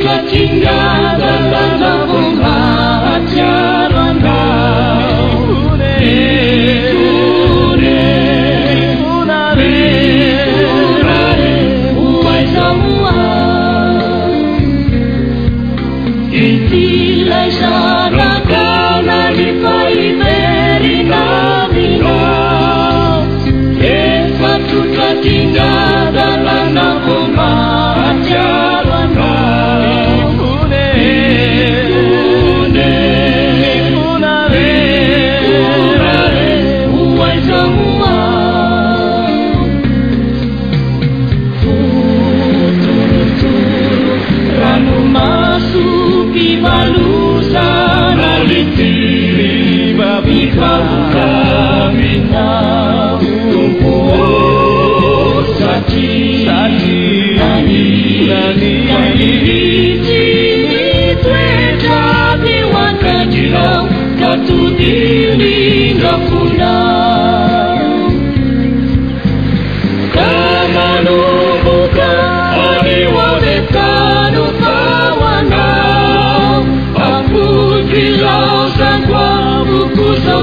Lihatlah indah Ikaw kami ng tungkol sa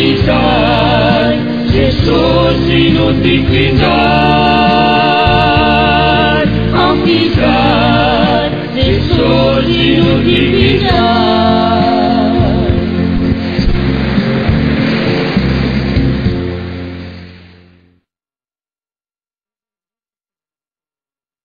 Jesus, Iisus, ținut din